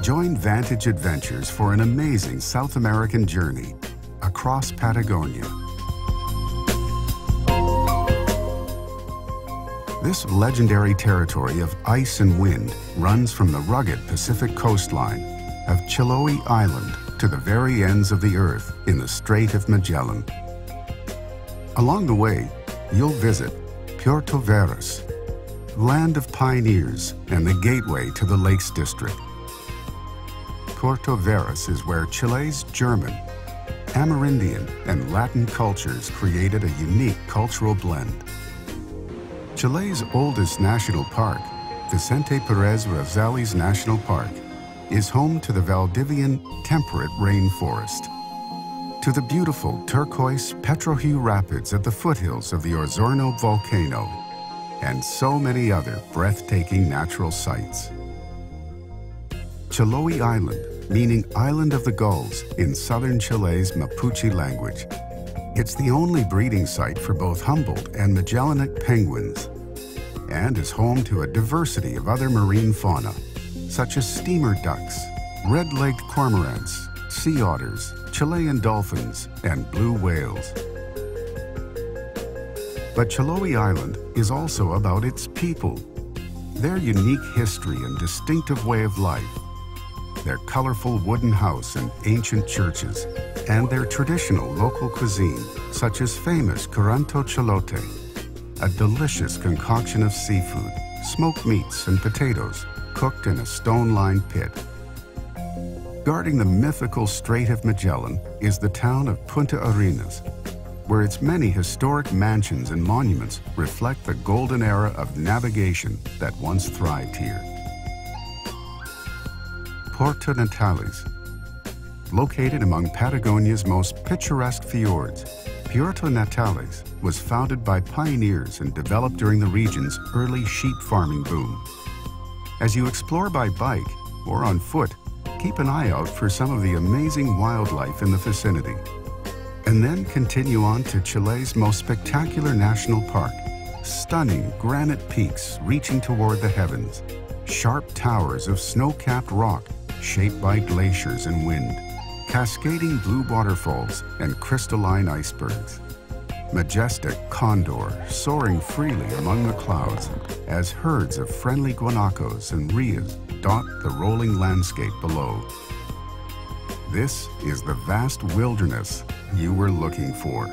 Join Vantage Adventures for an amazing South American journey across Patagonia. This legendary territory of ice and wind runs from the rugged Pacific coastline of Chiloé Island to the very ends of the earth in the Strait of Magellan. Along the way, you'll visit Puerto Varas, land of pioneers and the gateway to the Lakes District. Puerto Varas is where Chile's German, Amerindian, and Latin cultures created a unique cultural blend. Chile's oldest national park, Vicente Perez Rosales National Park, is home to the Valdivian temperate rainforest, to the beautiful turquoise Petrohue Rapids at the foothills of the Osorno volcano, and so many other breathtaking natural sights. Chiloé Island, meaning Island of the Gulls in southern Chile's Mapuche language. It's the only breeding site for both Humboldt and Magellanic penguins, and is home to a diversity of other marine fauna, such as steamer ducks, red-legged cormorants, sea otters, Chilean dolphins, and blue whales. But Chiloé Island is also about its people, their unique history and distinctive way of life, their colorful wooden house and ancient churches, and their traditional local cuisine, such as famous Curanto Chilote, a delicious concoction of seafood, smoked meats, and potatoes cooked in a stone-lined pit. Guarding the mythical Strait of Magellan is the town of Punta Arenas, where its many historic mansions and monuments reflect the golden era of navigation that once thrived here. Puerto Natales. Located among Patagonia's most picturesque fjords, Puerto Natales was founded by pioneers and developed during the region's early sheep farming boom. As you explore by bike or on foot, keep an eye out for some of the amazing wildlife in the vicinity. And then continue on to Chile's most spectacular national park, stunning granite peaks reaching toward the heavens, sharp towers of snow-capped rock shaped by glaciers and wind, cascading blue waterfalls and crystalline icebergs. Majestic condor soaring freely among the clouds as herds of friendly guanacos and rheas dot the rolling landscape below. This is the vast wilderness you were looking for.